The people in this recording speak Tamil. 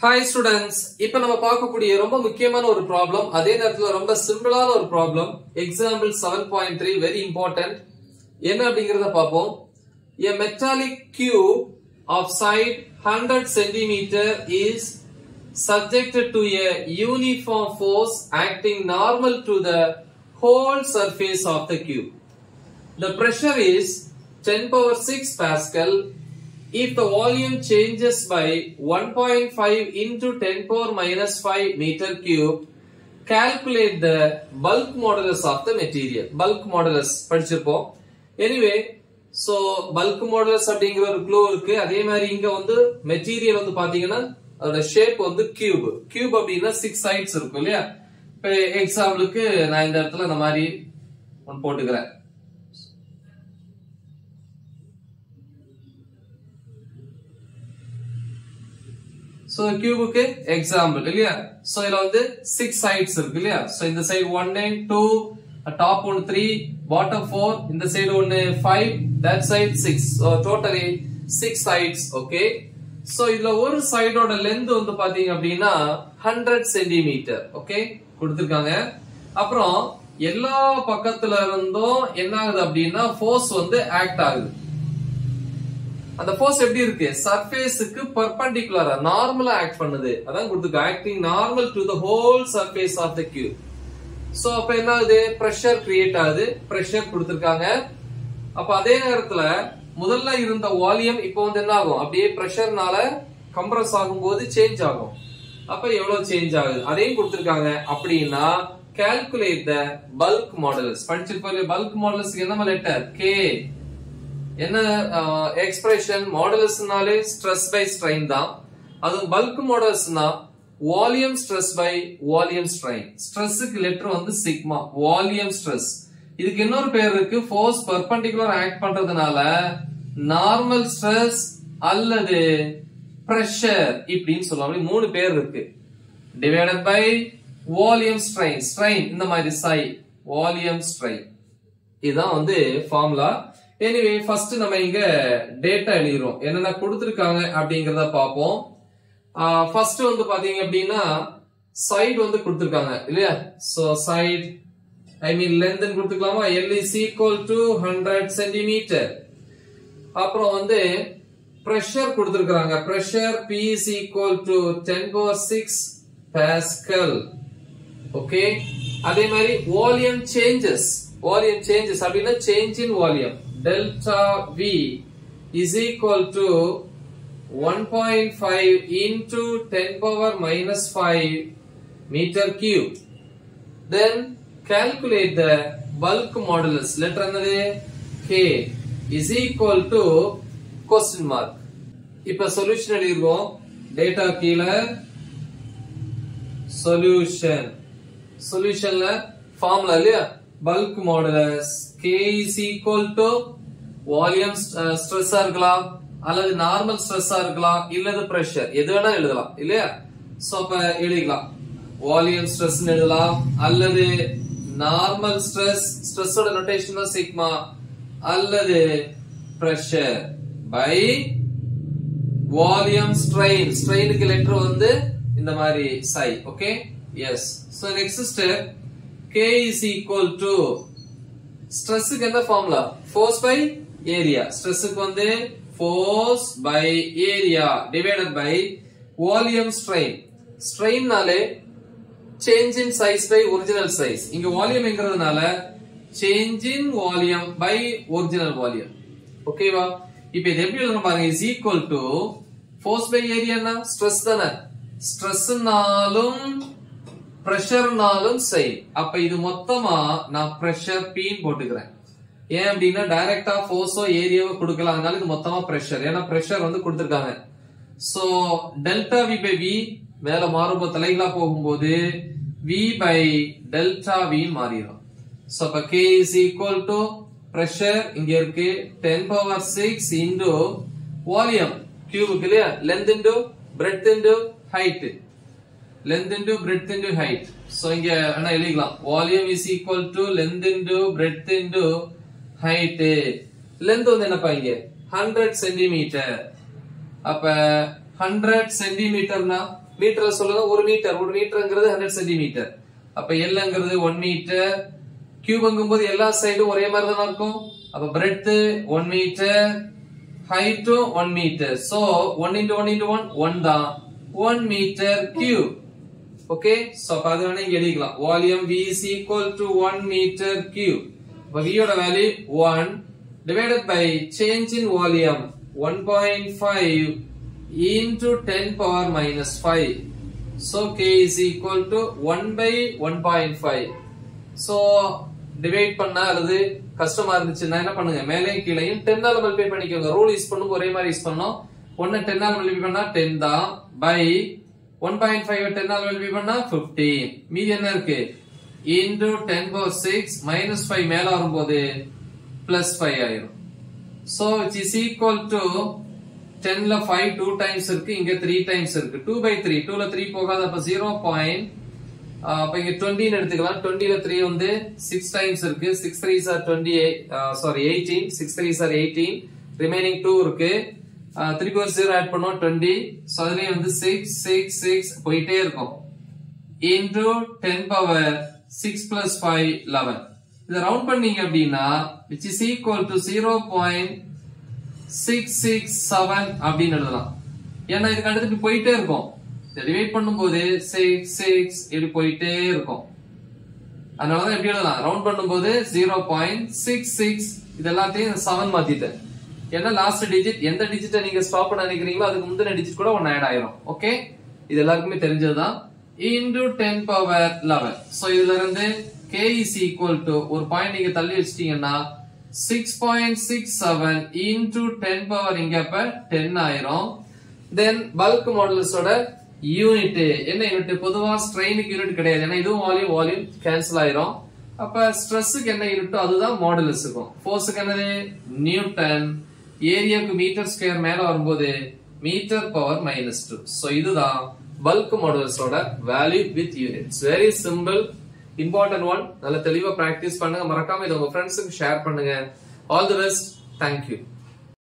ஹாய் ஸ்டூடெண்ட்ஸ் இப்ப நம்ம பார்க்கக்கூடிய ரொம்ப முக்கியமான ஒரு ப்ராப்ளம் அதே நேரத்தில் ரொம்ப சிம்பிளான ஒரு problem example seven point three very important என்ன அப்படிங்கறத பார்ப்போம் a metallic cube of side hundred centimetre is subject to a uniform force acting normal to the whole surface of the cube. The pressure is ten power six Pascal if the volume changes by 1.5 into 10 power minus 5 meter cube calculate the bulk modulus of the material. Bulk modulus படிச்சிருப்போம். எனிவே சோ பல்க் மாடலஸ் அப்படிங்கிற ஒரு க்ளூ இருக்கு. அதே மாதிரி இங்க வந்து மெட்டீரியல் வந்து பாத்தீங்கன்னா அதோட ஷேப் வந்து கியூப் கியூப் அப்படின்னா சிக்ஸ் சைட்ஸ் இருக்கும் இல்லையா? இப்போ எக்ஸாம்பிளுக்கு நான் இந்த இடத்துல இந்த மாதிரி ஒன்று போட்டுக்கிறேன். சோ கியூபுக்கு எக்ஸாம்பிள் இல்லையா சோ இதுல வந்து சிக்ஸ் சைட்ஸ் இருக்கு இல்லையா சோ இந்த side one two top one three bottom four இந்த சைடு ஒன்னு five that side six totally six sides okay so இதுல ஒரு சைடோட லென்த் வந்து பாத்தீங்க அப்படின்னா ஹண்ட்ரட் சென்டிமீட்டர் ஓகே கொடுத்திருக்காங்க. அப்புறம் எல்லா பக்கத்துல இருந்தும் என்ன ஆகுது அப்படின்னா ஃபோர்ஸ் வந்து ஆக்ட் ஆகுது. அந்த ஃபோர்ஸ் எப்படி இருக்கு? சர்ஃபேஸுக்கு பர்பண்டிகுலரா நார்மலா ஆக்ட் பண்ணுது. அதான் கொடுத்துருக்கு. Acting normal to the whole surface of the cube so அப்ப என்ன ஆகுது? பிரஷர் கிரியேட் ஆகுது. பிரஷர் கொடுத்துருக்காங்க. அப்ப அதே நேரத்துல முதல்ல இருந்த வால்யூம் இப்போ வந்து என்ன ஆகும்? அப்படியே பிரஷர்னால கம்ப்ரஸ் ஆகும்போது சேஞ்ச் ஆகும். அப்ப எவ்வளவு சேஞ்ச் ஆகுது? அதையும் கொடுத்துருக்காங்க. அப்படின்னா கால்குலேட் த பல்க் மாடல்ஸ் படிச்சிருப்போம் பல்க் மாடல்ஸ்க்கு என்ன லெட்டர் கே என்ன எக்ஸ்பிரஷன் மாடல்ஸ்னாலே ஸ்ட்ரெஸ் பை ஸ்ட்ரெயின் தான். அதுவும் bulk மாடல்ஸ்னா volume stress by volume strain ஸ்ட்ரெஸ்ஸுக்கு letter வந்து சிக்மா வால்யூம் ஸ்ட்ரெஸ் இதுக்கு இன்னொரு பேர் இருக்கு ஃபோர்ஸ் பெர்பண்டிகுலர் ஆக்ட் பண்றதுனால நார்மல் ஸ்ட்ரெஸ் அல்லது பிரஷர் இப்படின்னு சொல்லுவாங்க. மூணு பேர் இருக்கு. Divided by volume strain strain இந்த மாதிரி சை வால்யூம் ஸ்ட்ரெயின் இதுதான் வந்து ஃபார்முலா எனிவே ஃபர்ஸ்ட் நம்ம இங்க டேட்டா எழுதிடுவோம் என்னென்ன கொடுத்துருக்காங்க அப்படிங்கறத பார்ப்போம். ஃபர்ஸ்ட் வந்து பாத்தீங்க அப்படின்னா சைடு வந்து கொடுத்துருக்காங்க இல்லையா? So side I mean length கொடுத்துக்கலாமா? L is equal to hundred centimetre அப்புறம் வந்து பிரஷர் கொடுத்துருக்காங்க pressure P is equal to ten power six pascal okay அதே மாதிரி வால்யூம் சேஞ்சஸ் வால்யூம் சேஞ்சஸ் அப்படின்னா change in volume delta V is equal to 1.5 into 10 power minus 5 meter cube. Then calculate the bulk modulus. Letter another K is equal to question mark. இப்ப சொல்யூஷன் எழுதிருக்கோம் டேட்டா கீழே சொல்யூஷன் சொல்யூஷன்ல ஃபார்முலா இல்லையா bulk modulus K is equal to volume ஸ்ட்ரெஸ்ஸா uh, இருக்கலாம் அல்லது நார்மல் ஸ்ட்ரெஸ்ஸா இருக்கலாம் இல்லது பிரஷர் எது வேணா எழுதலாம் இல்லையா? சோ அப்ப எழுதிக்கலாம். வால்யூம் ஸ்ட்ரெஸ் எழுதலாம் அல்லது நார்மல் ஸ்ட்ரெஸ் ஸ்ட்ரெஸ்ஸோட நோட்டேஷன் தான் சிக்மா அல்லது பிரஷர் பை வால்யூம் ஸ்ட்ரெயின் ஸ்ட்ரெயினுக்கு லெட்டர் வந்து இந்த மாதிரி psi okay yes so next step k is equal to ஸ்ட்ரெஸ்ஸுக்கு எந்த ஃபார்முலா ஃபோர்ஸ் பை ஏரியா ஸ்ட்ரெஸ்ஸுக்கு வந்து force by area divided by volume strain ஸ்ட்ரெயின்னாலே change in size by original size இங்க வால்யூம்ங்கிறதுனால change in volume by original volume ஓகேவா இப்போ இது எப்படி எழுதணும் பாருங்க. Is equal to force by ஏரியானா stress தானே. ஸ்ட்ரெஸ்னாலும் பிரஷர்னாலும் செய் அப்ப இது மொத்தமா நான் பிரஷர் பீன் போட்டுக்கிறேன். ஏன் அப்படின்னா டைரக்டா ஃபோர்ஸோ ஏரியாவோ கொடுக்கலாம். அதனால இது மொத்தமா பிரஷர் ஏன்னா பிரஷர் வந்து கொடுத்துருக்காங்க. So delta V by V மேல மாறும்போது தலைகளா போகும்போது வி பை டெல்டா வி மாறிடும். சோ அப்ப K is equal to pressure இங்க இருக்கு ten power six into volume கியூபுக்கு இல்லையா? Length into breadth into height length into breadth into height so இங்க என்ன எழுதிக்கலாம். Volume is equal to length into breadth into height length வந்து என்னப்பா இங்க? 100 சென்டிமீட்டர் அப்ப 100 சென்டிமீட்டர்னா மீட்டர்ல சொல்லுங்க ஒரு மீட்டர் ஒரு மீட்டர்ங்கிறது ஹண்ட்ரட் சென்டிமீட்டர் அப்ப எல்ங்கிறது ஒன் மீட்டர் கியூப்ங்கும் போது எல்லா சைடும் ஒரே மாதிரி தானே இருக்கும்? அப்ப bread one metre ஹைட்டும் one metre so one into one into one one தான். One metre cube okay so அப்ப அது வேணா இங்க எழுதிக்கலாம். Volume V is equal to 1 meter cube. அப்ப V யோட value 1 divided by change in volume 1.5 into 10 power minus 5 so K is equal to 1 by 1.5 so divide பண்ணா அல்லது கஷ்டமா இருந்துச்சுன்னா என்ன பண்ணுங்க? மேலே கீழையும் டென்னால மல்டிப்ளை பண்ணிக்கோங்க. ரூல் யூஸ் பண்ணும் ஒரே மாதிரி யூஸ் பண்ணோம் ஒன்னு டென்னால மல்டிப்ளை பண்ணா டென் தான் பை ஒன் பாயிண்ட் ஃபைவ் டென்னால மல்டிப்ளை பண்ணா பிப்டீன் மீதி என்ன இருக்கு? Into ten power six minus five மேல வரும்போது பிளஸ் ஃபைவ் ஆயிரும். So it is equal to டென்ல five two times இருக்கு இங்க த்ரீ டைம்ஸ் இருக்கு. டூ பை த்ரீ டூல த்ரீ போகாது அப்ப ஜீரோ பாயிண்ட் அப்ப இங்க டுவெண்ட்டின்னு எடுத்துக்கலாம். டுவெண்ட்டில த்ரீ வந்து சிக்ஸ் டைம்ஸ் இருக்கு. Six three sir twenty sorry eighteen six three sir eighteen remaining two இருக்கு. த்ரீ பவர் ஜீரோ ஆட் பண்ணோம் டுவெண்ட்டி ஸோ அதுலேயே வந்து சிக்ஸ் சிக்ஸ் சிக்ஸ் போயிட்டே இருக்கும். Into ten power six plus five eleven இதை ரவுண்ட் பண்ணீங்க அப்படின்னா which is equal to zero point six six seven அப்படின்னு எழுதலாம். ஏன்னா இதுக்கு அடுத்து போயிட்டே இருக்கும். இதை டிவைட் பண்ணும்போது சிக்ஸ் சிக்ஸ் இப்படி போயிட்டே இருக்கும். அதனாலதான் எப்படி எழுதலாம்? ரவுண்ட் பண்ணும்போது ஜீரோ பாயிண்ட் சிக்ஸ் சிக்ஸ் இது எல்லாத்தையும் செவன் மாத்திட்டேன். ஏன்னா லாஸ்ட் டிஜிட் எந்த டிஜிட்டை நீங்க ஸ்டாப் பண்ண நினைக்கிறீங்களோ அதுக்கு முந்தின டிஜிட் கூட ஒன் ஆட் ஆயிரும். ஓகே இது எல்லாருக்குமே தெரிஞ்சதுதான். Into ten power eleven so இதுல இருந்து கே இஸ் ஈக்குவல் டு ஒரு பாயிண்ட் நீங்க தள்ளி வச்சிட்டீங்கன்னா six point six seven into ten power இங்க இப்ப டென் ஆயிரும். தென் பல்க் மாடல்ஸோட யூனிட் என்ன யூனிட் பொதுவா ஸ்ட்ரெயினுக்கு யூனிட் கிடையாது. ஏன்னா இதுவும் வால்யூம் வால்யூம் கேன்சல் ஆயிரும். அப்ப ஸ்ட்ரெஸ்ஸுக்கு என்ன யூனிட்டோ அதுதான் மாடுலஸ் இருக்கும் ஃபோர்ஸுக்கு என்னது? நியூட்டன் ஏரியாவுக்கு மீட்டர் ஸ்கொயர் மேல வரும்போது metre power minus two so இதுதான் bulk மாடுலஸோட value with units very simple important one நல்ல தெளிவா பிராக்டிஸ் பண்ணுங்க. மறக்காம இதை உங்க ஃப்ரெண்ட்ஸுக்கு ஷேர் பண்ணுங்க. All the best thank you